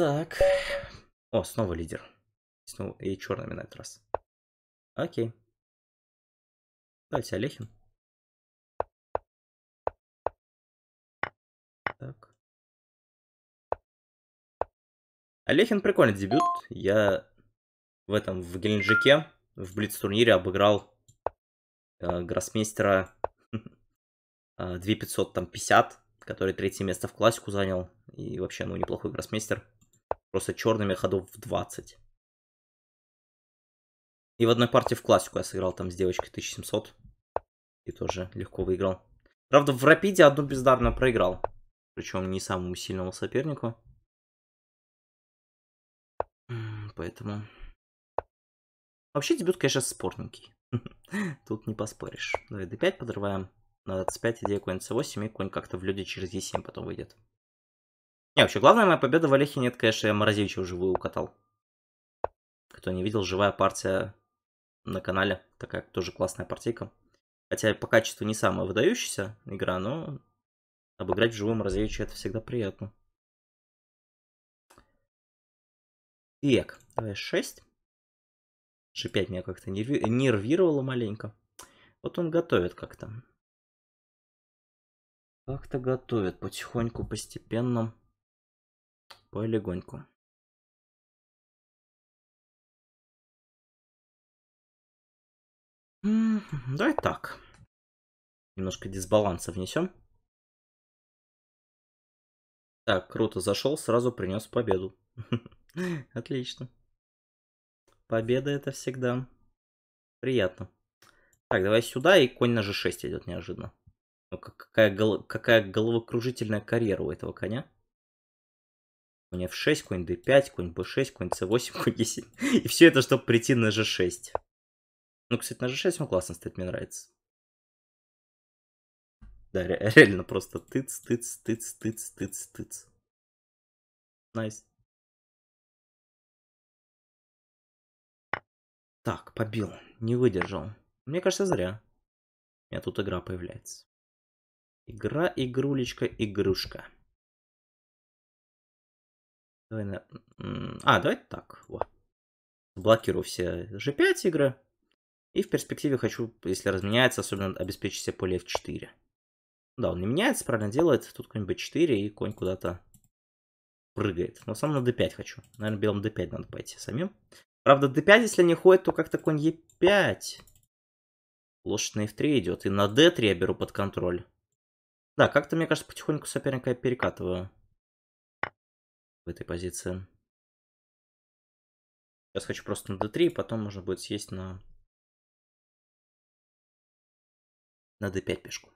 Так. О, снова лидер. Снова и черными на этот раз. Окей. Давайте Олехин. Так. Олехин прикольный дебют. Я в этом, в Геленджике, в Блиц-турнире обыграл э, гроссмейстера э, 2550, который третье место в классику занял. И вообще, ну, неплохой гроссмейстер. Просто черными ходов в 20. И в одной партии в классику я сыграл там с девочкой 1700. И тоже легко выиграл. Правда, в Рапиде одну бездарно проиграл. Причем не самому сильному сопернику. Поэтому... Вообще дебют, конечно, спорненький. Тут не поспоришь. Давай d5 подрываем. На d5 идея конь c8, и конь как-то в люди через e7 потом выйдет. Не, вообще, главная моя победа в Олехе нет, конечно, я Морозевича живую укатал. Кто не видел, живая партия на канале. Такая тоже классная партийка. Хотя по качеству не самая выдающаяся игра, но обыграть в живом Розевича это всегда приятно. Так, давай 6. G5 меня как-то нервировало маленько. Вот он готовит как-то. Как-то готовит потихоньку, постепенно, полегоньку. Давай так. Немножко дисбаланса внесем. Так, круто, зашел, сразу принес победу. Отлично. Победа это всегда приятно. Так, давай сюда, и конь на g6 идет неожиданно. Ну, какая, гол... какая головокружительная карьера у этого коня. Конь f6, конь d5, конь b6, конь c8, конь e7. И все это, чтобы прийти на g6. Ну, кстати, на g6 он классно стоит, мне нравится. Да, ре реально просто тыц, тыц, тыц, тыц, тыц, тыц. Nice. Так, побил. Не выдержал. Мне кажется, зря. У меня тут игра появляется. Игра, игрулечка, игрушка. Давай на... А, давай так. Вот. Блокирую все G5 игры. И в перспективе хочу, если разменяется, особенно обеспечить себе поле f4. Да, он не меняется, правильно делает. Тут конь b4 и конь куда-то прыгает. Но сам на d5 хочу. Наверное, белым d5 надо пойти самим. Правда, d5, если не ходит, то как-то конь e5. Лошадь на f3 идет. И на d3 я беру под контроль. Да, как-то, мне кажется, потихоньку соперника я перекатываю. Этой позиции. Сейчас хочу просто на d3, и потом можно будет съесть на на d5 пешку.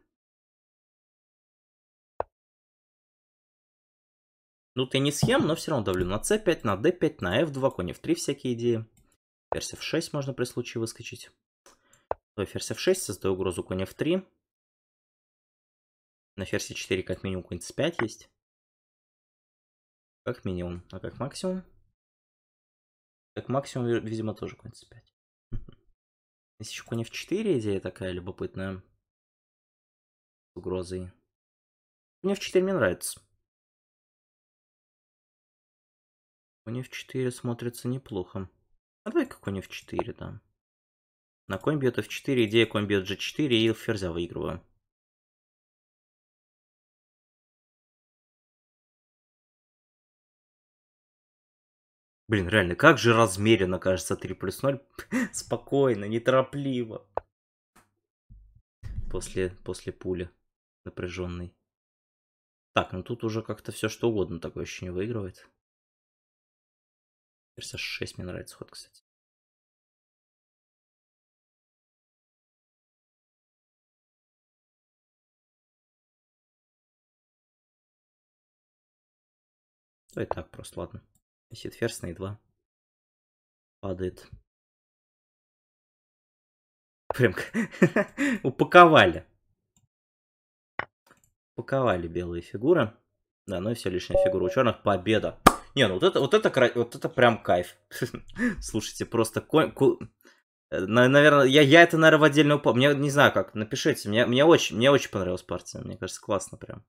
Ну, ты не съем, но все равно давлю на c5, на d5, на f2, конь f3 всякие идеи. Ферзь f6 можно при случае выскочить. Ферзь f6, создаю угрозу конь f3. На ферзь 4 как минимум конь c5 есть. Как минимум. А как максимум? Как максимум, видимо, тоже конь c5. Есть еще конь f4 идея такая любопытная угрозой. Мне в 4 мне нравится. Конь в 4 смотрится неплохо. А давай-ка конь в 4, да. На конь бьет f4, идея конь бьет g4 и ферзя выигрываю. Блин, реально, как же размеренно, кажется, 3 плюс 0. Спокойно, неторопливо. После, после пули напряженный. Так, ну тут уже как-то все что угодно такое ощущение выигрывает. Ферзь 6 мне нравится ход, кстати. Давай так просто, ладно. Висит ферзь на e2. Падает. Прям упаковали. Паковали белые фигуры. Да, ну и все, лишняя фигура у черных. Победа. Не, ну вот это, вот это, вот это прям кайф. Слушайте, просто конь... Э, наверное, я, я это, наверное, в отдельную... Мне не знаю как, напишите. Мне, мне, очень, мне очень понравилась партия. Мне кажется, классно прям.